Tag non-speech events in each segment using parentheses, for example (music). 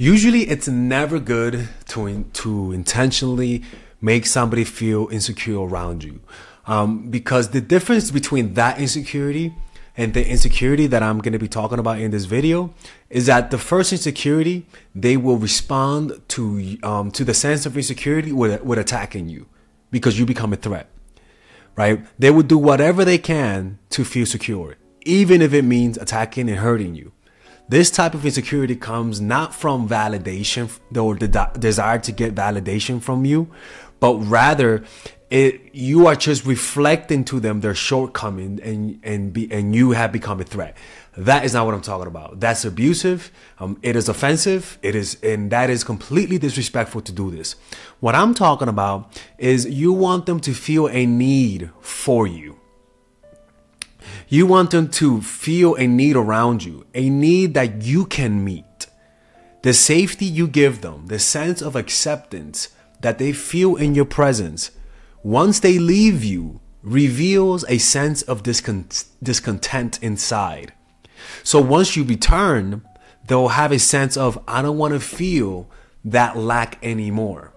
Usually, it's never good to to intentionally make somebody feel insecure around you, um, because the difference between that insecurity and the insecurity that I'm going to be talking about in this video is that the first insecurity they will respond to um, to the sense of insecurity with with attacking you because you become a threat, right? They will do whatever they can to feel secure, even if it means attacking and hurting you. This type of insecurity comes not from validation or the desire to get validation from you, but rather it you are just reflecting to them their shortcoming and and be and you have become a threat. That is not what I'm talking about. That's abusive. Um, it is offensive. It is, and that is completely disrespectful to do this. What I'm talking about is you want them to feel a need for you. You want them to feel a need around you, a need that you can meet. The safety you give them, the sense of acceptance that they feel in your presence, once they leave you, reveals a sense of discont- discontent inside. So once you return, they'll have a sense of, I don't want to feel that lack anymore.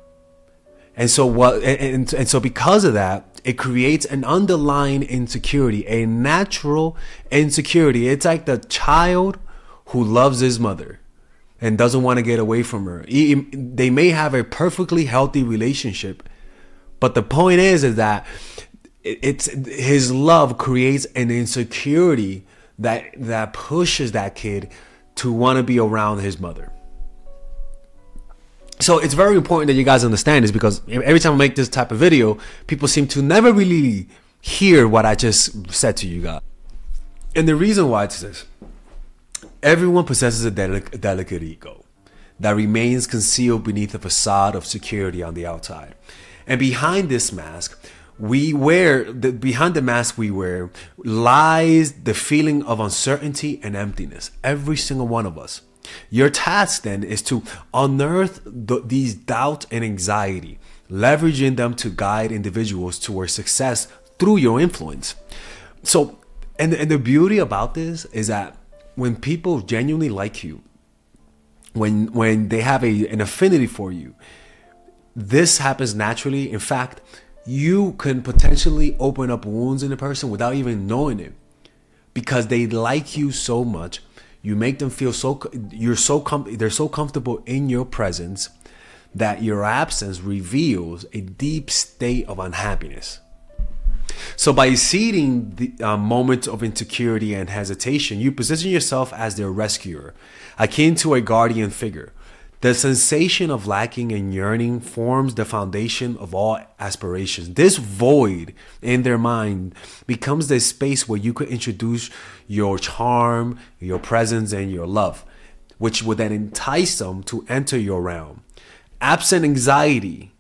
And so what and, and, and so because of that, it creates an underlying insecurity, a natural insecurity. It's like the child who loves his mother and doesn't want to get away from her. They may have a perfectly healthy relationship, but the point is, is that it's his love creates an insecurity that that pushes that kid to want to be around his mother. So it's very important that you guys understand this because every time I make this type of video, people seem to never really hear what I just said to you guys. And the reason why it's this everyone possesses a delic- delicate ego that remains concealed beneath a facade of security on the outside. And behind this mask, we wear the, behind the mask we wear lies the feeling of uncertainty and emptiness. Every single one of us. Your task then is to unearth the, these doubt and anxiety, leveraging them to guide individuals towards success through your influence. So, and, and the beauty about this is that when people genuinely like you, when when they have a, an affinity for you, this happens naturally. In fact, you can potentially open up wounds in a person without even knowing it because they like you so much you make them feel so you're so com- they're so comfortable in your presence that your absence reveals a deep state of unhappiness. So by seeding the uh, moments of insecurity and hesitation, you position yourself as their rescuer, akin to a guardian figure the sensation of lacking and yearning forms the foundation of all aspirations. This void in their mind becomes the space where you could introduce your charm, your presence, and your love, which would then entice them to enter your realm. Absent anxiety,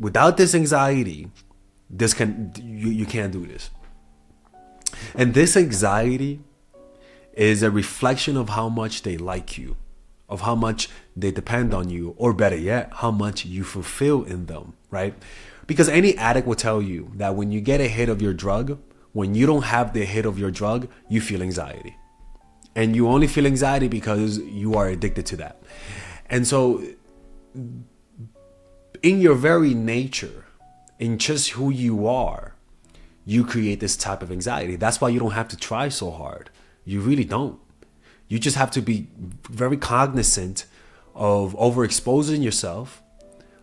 without this anxiety, this can you, you can't do this. And this anxiety is a reflection of how much they like you of how much they depend on you, or better yet, how much you fulfill in them, right? Because any addict will tell you that when you get a hit of your drug, when you don't have the hit of your drug, you feel anxiety. And you only feel anxiety because you are addicted to that. And so, in your very nature, in just who you are, you create this type of anxiety. That's why you don't have to try so hard. You really don't. You just have to be very cognizant of overexposing yourself,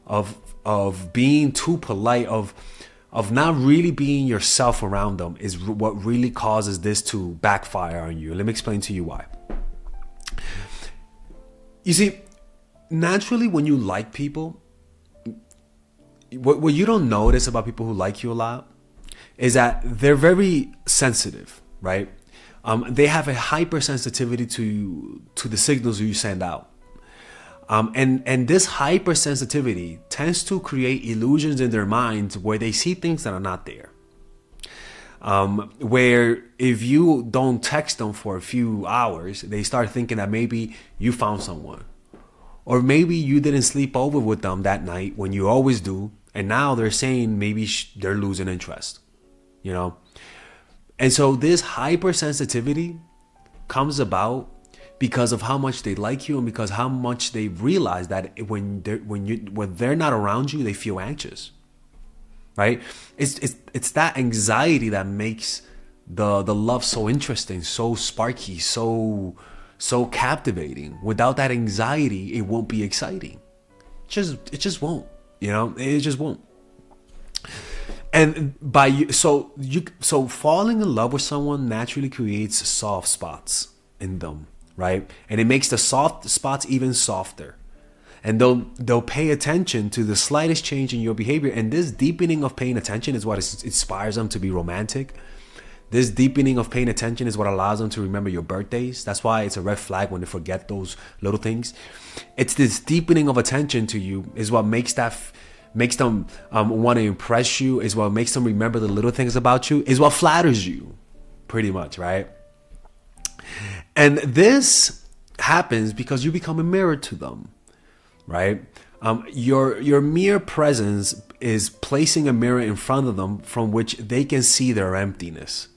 of of being too polite, of of not really being yourself around them is what really causes this to backfire on you. Let me explain to you why. You see, naturally, when you like people, what, what you don't notice about people who like you a lot is that they're very sensitive, right? Um, they have a hypersensitivity to to the signals you send out. Um, and and this hypersensitivity tends to create illusions in their minds where they see things that are not there. Um, where if you don't text them for a few hours, they start thinking that maybe you found someone, or maybe you didn't sleep over with them that night when you always do, and now they're saying maybe they're losing interest. You know, and so this hypersensitivity comes about because of how much they like you and because how much they realize that when they're when you when they're not around you they feel anxious right? It's it's it's that anxiety that makes the the love so interesting so sparky so so captivating. Without that anxiety it won't be exciting. It just it just won't you know? It just won't and by you so you so falling in love with someone naturally creates soft spots in them right? And it makes the soft spots even softer. And they'll they'll pay attention to the slightest change in your behavior. And this deepening of paying attention is what inspires them to be romantic. This deepening of paying attention is what allows them to remember your birthdays. That's why it's a red flag when they forget those little things. It's this deepening of attention to you is what makes that makes them um, want to impress you, is what makes them remember the little things about you, is what flatters you, pretty much, right? And this happens because you become a mirror to them, right? Um, your your mere presence is placing a mirror in front of them from which they can see their emptiness,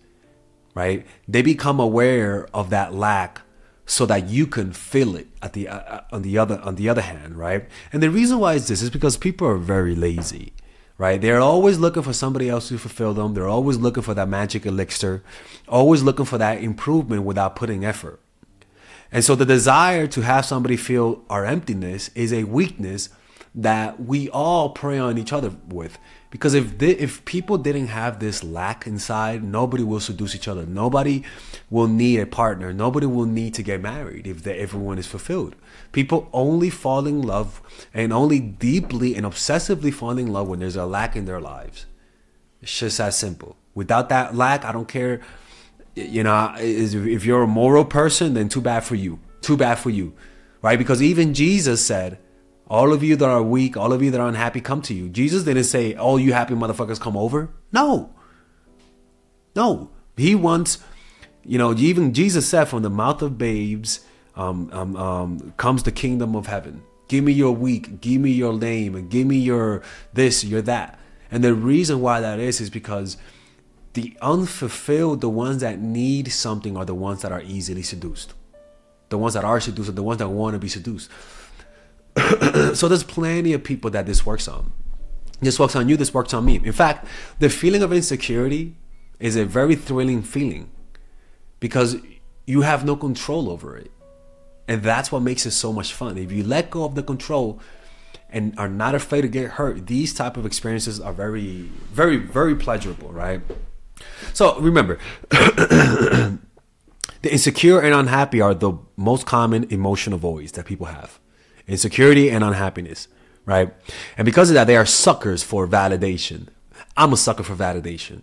right? They become aware of that lack so that you can feel it at the uh, uh, on the other on the other hand right? And the reason why is this is because people are very lazy right? They're always looking for somebody else to fulfill them. They're always looking for that magic elixir always looking for that improvement without putting effort. And so the desire to have somebody feel our emptiness is a weakness that we all prey on each other with because if they, if people didn't have this lack inside nobody will seduce each other. Nobody will need a partner. Nobody will need to get married if they, everyone is fulfilled. People only fall in love and only deeply and obsessively fall in love when there's a lack in their lives. It's just that simple. Without that lack i don't care. You know if you're a moral person then too bad for you. Too bad for you. Right? Because even jesus said all of you that are weak, all of you that are unhappy, come to you. Jesus didn't say, all you happy motherfuckers come over. No. No. He wants, you know, even Jesus said, from the mouth of babes um, um, um, comes the kingdom of heaven. Give me your weak, give me your lame, and give me your this, your that. And the reason why that is, is because the unfulfilled, the ones that need something, are the ones that are easily seduced. The ones that are seduced are the ones that want to be seduced. (coughs) so there's plenty of people that this works on. This works on you, this works on me. In fact, the feeling of insecurity is a very thrilling feeling because you have no control over it. And that's what makes it so much fun. If you let go of the control and are not afraid to get hurt, these type of experiences are very, very, very pleasurable, right? So remember, (coughs) the insecure and unhappy are the most common emotional voids that people have insecurity and unhappiness, right? And because of that, they are suckers for validation. I'm a sucker for validation.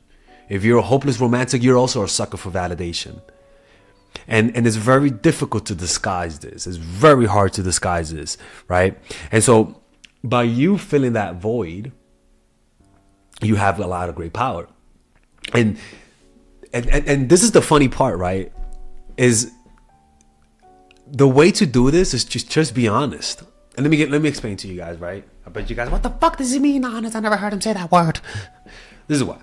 If you're a hopeless romantic, you're also a sucker for validation. And and it's very difficult to disguise this. It's very hard to disguise this, right? And so by you filling that void, you have a lot of great power. And and and, and this is the funny part, right? Is the way to do this is just just be honest. And let me get let me explain to you guys, right? I bet you guys, what the fuck does he mean honest? I never heard him say that word. (laughs) This is what.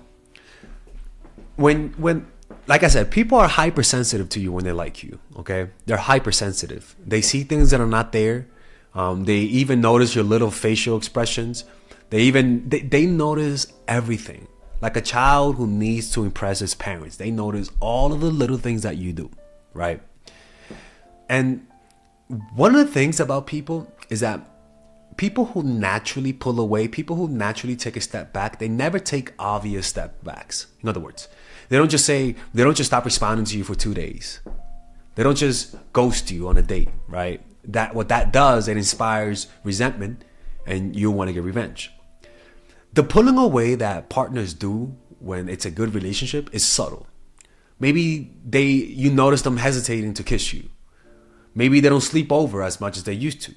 When when like I said, people are hypersensitive to you when they like you. Okay, they're hypersensitive. They see things that are not there. Um, they even notice your little facial expressions. They even they, they notice everything. Like a child who needs to impress his parents, they notice all of the little things that you do, right? And one of the things about people is that people who naturally pull away, people who naturally take a step back, they never take obvious step backs. In other words, they don't just say, they don't just stop responding to you for two days. They don't just ghost you on a date, right? That what that does, it inspires resentment and you want to get revenge. The pulling away that partners do when it's a good relationship is subtle. Maybe they you notice them hesitating to kiss you Maybe they don't sleep over as much as they used to.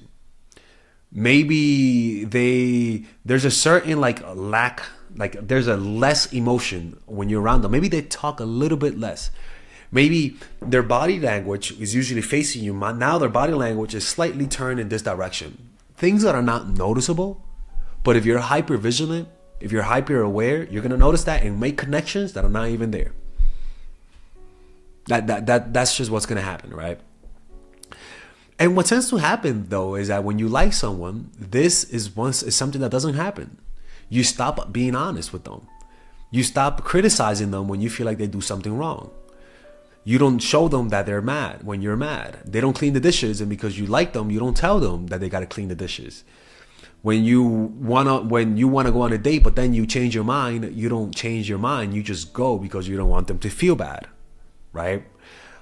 Maybe they there's a certain like lack like there's a less emotion when you're around them. Maybe they talk a little bit less. Maybe their body language is usually facing you. Now their body language is slightly turned in this direction. Things that are not noticeable, but if you're hyper vigilant, if you're hyper aware, you're gonna notice that and make connections that are not even there. That that that that's just what's gonna happen, right? And what tends to happen though is that when you like someone, this is once is something that doesn't happen. You stop being honest with them. You stop criticizing them when you feel like they do something wrong. You don't show them that they're mad when you're mad. They don't clean the dishes, and because you like them, you don't tell them that they gotta clean the dishes. When you wanna when you wanna go on a date, but then you change your mind, you don't change your mind. You just go because you don't want them to feel bad, right?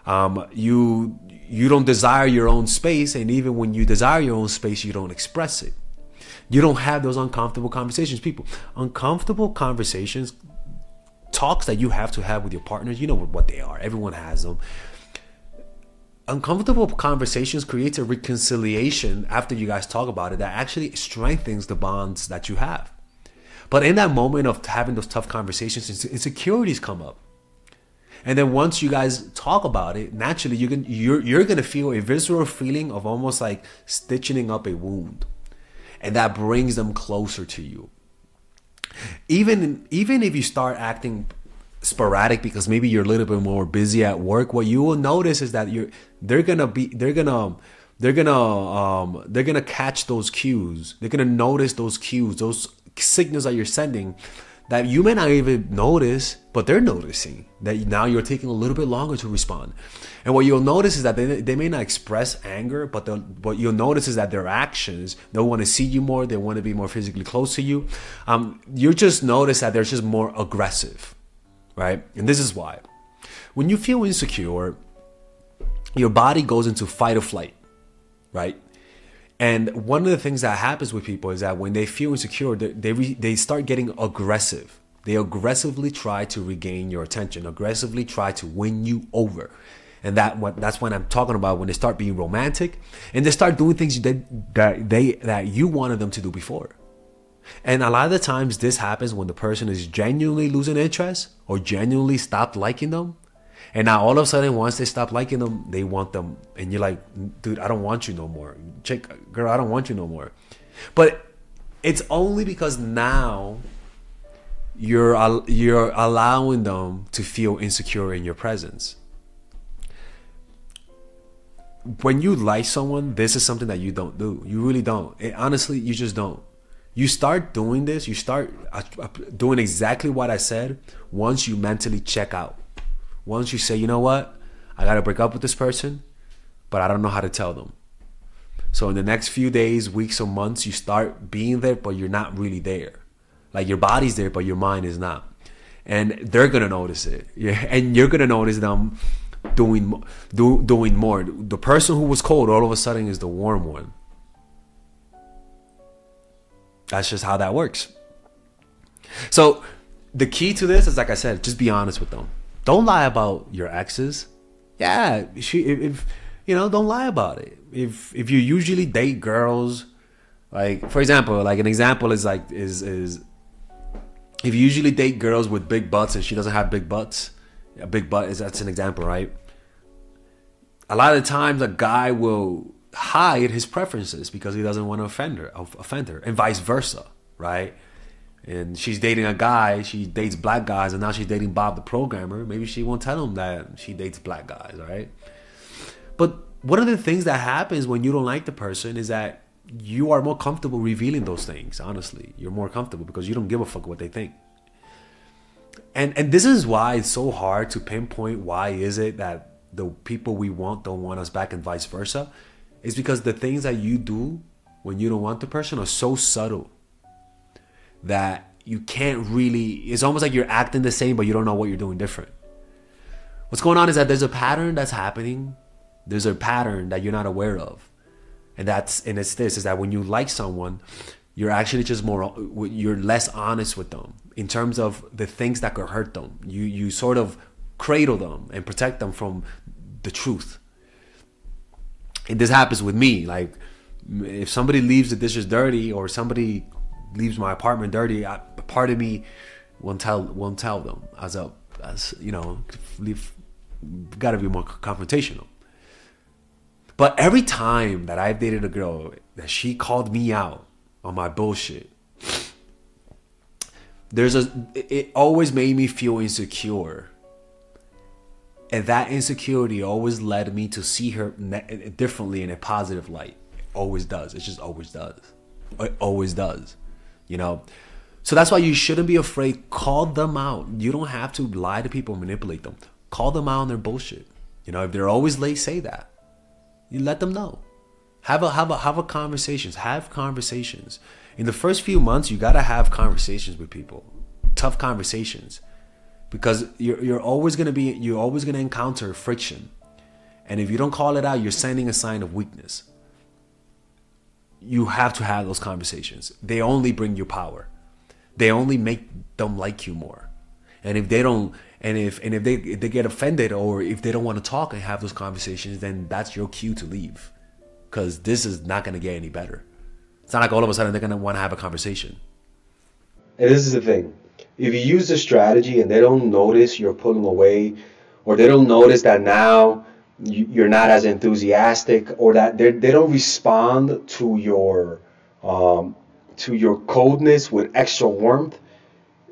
Um, you you don't desire your own space, and even when you desire your own space, you don't express it. You don't have those uncomfortable conversations. People, uncomfortable conversations talks that you have to have with your partners, you know what they are. Everyone has them. Uncomfortable conversations creates a reconciliation after you guys talk about it that actually strengthens the bonds that you have. But in that moment of having those tough conversations, insecurities come up. And then once you guys talk about it, naturally you can you're you're gonna feel a visceral feeling of almost like stitching up a wound. And that brings them closer to you. Even even if you start acting sporadic because maybe you're a little bit more busy at work what you will notice is that you're they're gonna be they're gonna they're gonna um they're gonna catch those cues. They're gonna notice those cues those signals that you're sending that you may not even notice, but they're noticing that now you're taking a little bit longer to respond. And what you'll notice is that they, they may not express anger, but what you'll notice is that their actions, they want to see you more, they want to be more physically close to you. Um, you just notice that they're just more aggressive, right? And this is why. When you feel insecure, your body goes into fight or flight, right? And one of the things that happens with people is that when they feel insecure, they they, re, they start getting aggressive. They aggressively try to regain your attention, aggressively try to win you over. And that what that's what I'm talking about when they start being romantic and they start doing things that, that they that you wanted them to do before. And a lot of the times this happens when the person is genuinely losing interest or genuinely stopped liking them and now all of a sudden, once they stop liking them, they want them, and you're like, dude, I don't want you no more. Chick, girl, I don't want you no more. But it's only because now you're you're allowing them to feel insecure in your presence. When you like someone, this is something that you don't do. You really don't. It, honestly, you just don't. You start doing this, you start uh, doing exactly what I said once you mentally check out once you say, you know what, I got to break up with this person, but I don't know how to tell them. So in the next few days, weeks, or months, you start being there, but you're not really there. Like your body's there, but your mind is not. And they're gonna notice it. (laughs) Yeah, and you're gonna notice them doing do, doing more. The person who was cold all of a sudden is the warm one. That's just how that works. So the key to this is like I said, just be honest with them. Don't lie about your exes. Yeah, she if you know, don't lie about it. If if you usually date girls, like for example, like an example is like is is if you usually date girls with big butts and she doesn't have big butts, a big butt is that's an example, right? A lot of times a guy will hide his preferences because he doesn't want to offend her, offend her, and vice versa, right? And she's dating a guy, she dates black guys, and now she's dating Bob the programmer. Maybe she won't tell him that she dates black guys, right? But one of the things that happens when you don't like the person is that you are more comfortable revealing those things. Honestly, you're more comfortable because you don't give a fuck what they think. And and this is why it's so hard to pinpoint why is it that the people we want don't want us back and vice versa. Is because the things that you do when you don't want the person are so subtle that you can't really it's almost like you're acting the same but you don't know what you're doing different. What's going on is that there's a pattern that's happening. There's a pattern that you're not aware of. And that's and it's this is that when you like someone you're actually just more you're less honest with them in terms of the things that could hurt them. You you sort of cradle them and protect them from the truth. And this happens with me. Like if somebody leaves the dishes dirty or somebody leaves my apartment dirty, I, part of me won't tell won't tell them as a as you know leave got to be more confrontational. But every time that I've dated a girl that she called me out on my bullshit, there's a it always made me feel insecure. And that insecurity always led me to see her differently in a positive light. It always does. It just always does. It always does. You know? So that's why you shouldn't be afraid. Call them out. You don't have to lie to people, manipulate them. Call them out on their bullshit. You know, if they're always late, say that. You let them know. Have a have a have a conversations. Have conversations. In the first few months, you gotta have conversations with people. Tough conversations because you're, you're always going to be you're always going to encounter friction and if you don't call it out you're sending a sign of weakness you have to have those conversations. They only bring you power. They only make them like you more. And if they don't and if and if they if they get offended or if they don't want to talk and have those conversations then that's your cue to leave. Because this is not going to get any better. It's not like all of a sudden they're going to want to have a conversation. And this is the thing. If you use the strategy and they don't notice you're pulling away, or they don't notice that now you're not as enthusiastic, or that they don't respond to your um, to your coldness with extra warmth,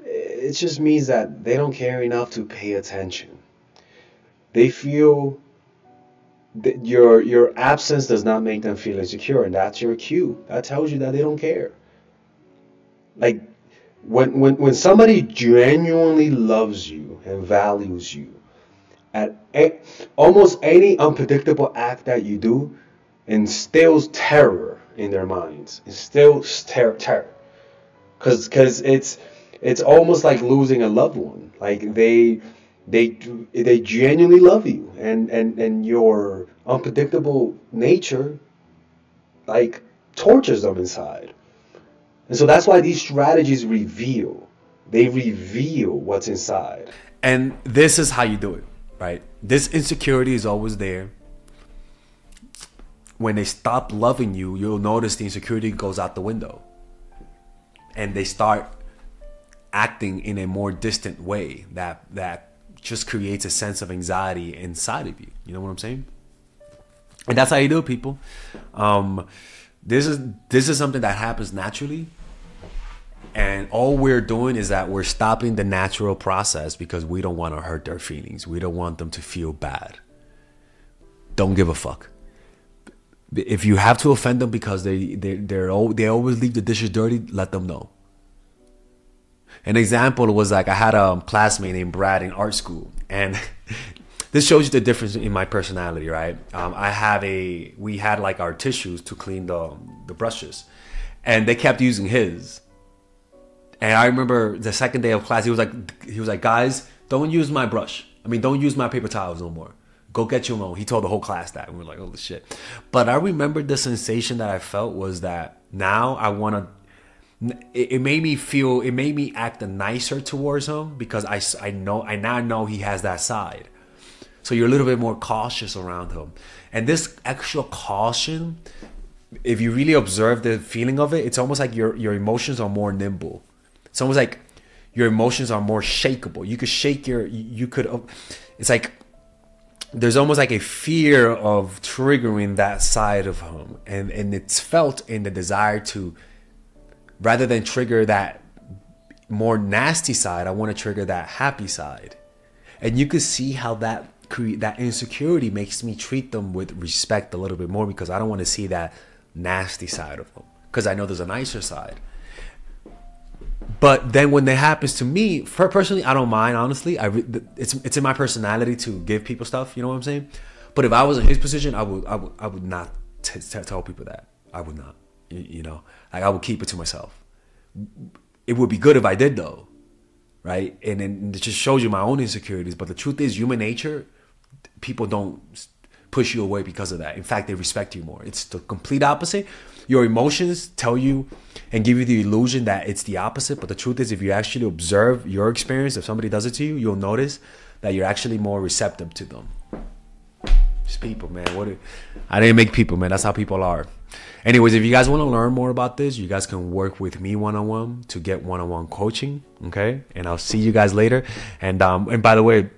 it just means that they don't care enough to pay attention. They feel that your your absence does not make them feel insecure, and that's your cue. That tells you that they don't care. Like when, when, when somebody genuinely loves you and values you, at a, almost any unpredictable act that you do instills terror in their minds. Instills ter- terror. Cause, cause it's, it's almost like losing a loved one. Like they, they, they genuinely love you and, and, and your unpredictable nature, like tortures them inside. And so that's why these strategies reveal. They reveal what's inside. And this is how you do it, right? This insecurity is always there. When they stop loving you, you'll notice the insecurity goes out the window. And they start acting in a more distant way that that just creates a sense of anxiety inside of you. You know what I'm saying? And that's how you do it, people. Um, this is this is something that happens naturally and all we're doing is that we're stopping the natural process because we don't want to hurt their feelings. We don't want them to feel bad. Don't give a fuck. If you have to offend them because they they they're they always leave the dishes dirty, let them know. An example was like I had a classmate named Brad in art school, and (laughs) this shows you the difference in my personality, right? Um, I have a we had like our tissues to clean the the brushes, and they kept using his and I remember the second day of class, he was like, he was like, guys, don't use my brush. I mean, don't use my paper towels no more. Go get your own. He told the whole class that. And we were like, holy shit. But I remember the sensation that I felt was that now I want to, it, it made me feel, it made me act nicer towards him because I, I know, I now know he has that side. So you're a little bit more cautious around him. And this extra caution, if you really observe the feeling of it, it's almost like your, your emotions are more nimble it's almost like your emotions are more shakable. You could shake your, you could, uh, it's like there's almost like a fear of triggering that side of him. And, and it's felt in the desire to, rather than trigger that more nasty side, I want to trigger that happy side. And you could see how that create that insecurity makes me treat them with respect a little bit more because I don't want to see that nasty side of them because I know there's a nicer side. But then when that happens to me, for personally, I don't mind. Honestly, I it's it's in my personality to give people stuff. You know what I'm saying? But if I was in his position, I would I would I would not t- t- tell people that. I would not. You, you know, like I would keep it to myself. It would be good if I did though, right? And then it just shows you my own insecurities. But the truth is, human nature, people don't push you away because of that. In fact, they respect you more. It's the complete opposite. Your emotions tell you and give you the illusion that it's the opposite. But the truth is, if you actually observe your experience, if somebody does it to you, you'll notice that you're actually more receptive to them. Just people, man. What? Do, I didn't make people, man. That's how people are. Anyways, if you guys want to learn more about this, you guys can work with me one on one to get one on one coaching. Okay, and I'll see you guys later. And um, and by the way,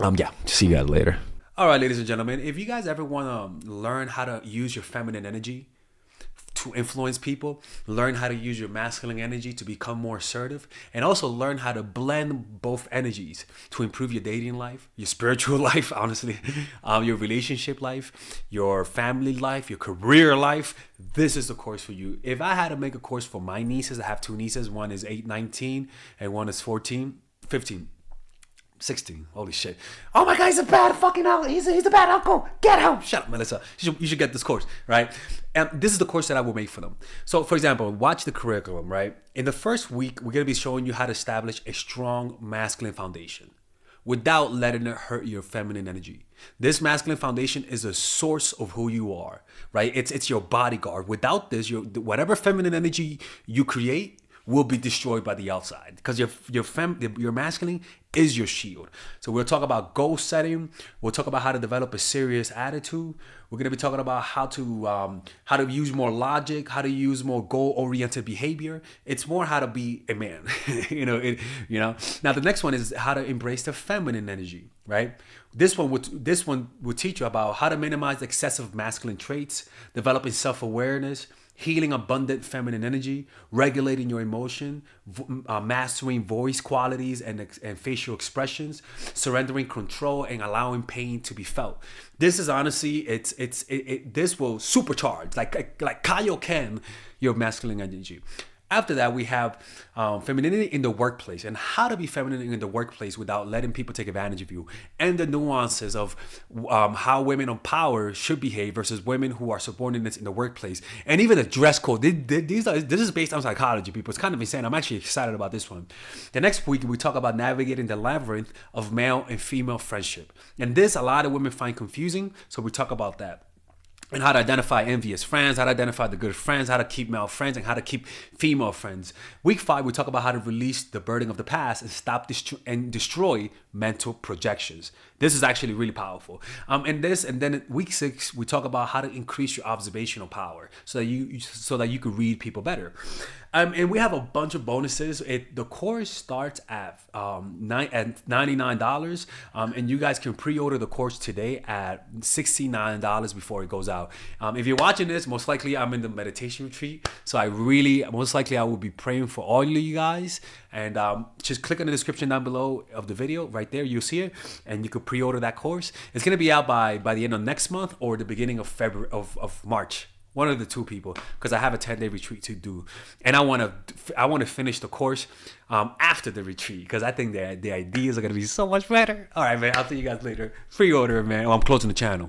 um, yeah, see you guys later. All right, ladies and gentlemen, if you guys ever want to learn how to use your feminine energy to influence people, learn how to use your masculine energy to become more assertive, and also learn how to blend both energies to improve your dating life, your spiritual (laughs) life, honestly, um, your relationship life, your family life, your career life. This is the course for you. If I had to make a course for my nieces, I have two nieces, one is 8, 19, and one is 14, 15. 16. Holy shit. Oh my god, he's a bad fucking uncle. He's a, he's a bad uncle. Get him. Shut up, Melissa. You should, you should get this course, right? And this is the course that I will make for them. So, for example, watch the curriculum, right? In the first week, we're going to be showing you how to establish a strong masculine foundation without letting it hurt your feminine energy. This masculine foundation is a source of who you are, right? It's it's your bodyguard. Without this, your whatever feminine energy you create will be destroyed by the outside because your your fem your masculine is your shield. So we'll talk about goal setting. We'll talk about how to develop a serious attitude. We're gonna be talking about how to um, how to use more logic, how to use more goal oriented behavior. It's more how to be a man. (laughs) you know, it, you know. Now the next one is how to embrace the feminine energy. Right. This one would this one will teach you about how to minimize excessive masculine traits, developing self awareness healing abundant feminine energy, regulating your emotion, uh, mastering voice qualities and, and facial expressions, surrendering control and allowing pain to be felt. This is honestly, it's it's it, it this will supercharge like like Kaioken your masculine energy. After that, we have um, femininity in the workplace and how to be feminine in the workplace without letting people take advantage of you, and the nuances of um, how women on power should behave versus women who are subordinates in the workplace, and even the dress code. These are, this is based on psychology, people. It's kind of insane. I'm actually excited about this one. The next week, we talk about navigating the labyrinth of male and female friendship, and this a lot of women find confusing. So we talk about that and how to identify envious friends, how to identify the good friends, how to keep male friends, and how to keep female friends. Week five, we talk about how to release the burden of the past and stop dest- and destroy mental projections. This is actually really powerful. Um, and this, and then week six, we talk about how to increase your observational power so that you so that you could read people better. Um, and we have a bunch of bonuses. It the course starts at um, nine at ninety nine dollars, um, and you guys can pre order the course today at sixty nine dollars before it goes out. Um, if you're watching this, most likely I'm in the meditation retreat, so I really most likely I will be praying for all of you guys. And um, just click on the description down below of the video, right there, you'll see it, and you could pre-order that course. It's gonna be out by by the end of next month or the beginning of February of, of March. One of the two people, because I have a 10 day retreat to do, and I want to I want to finish the course um, after the retreat because I think the the ideas are gonna be so much better. All right, man. I'll see you guys later. Pre order, man. Oh, I'm closing the channel.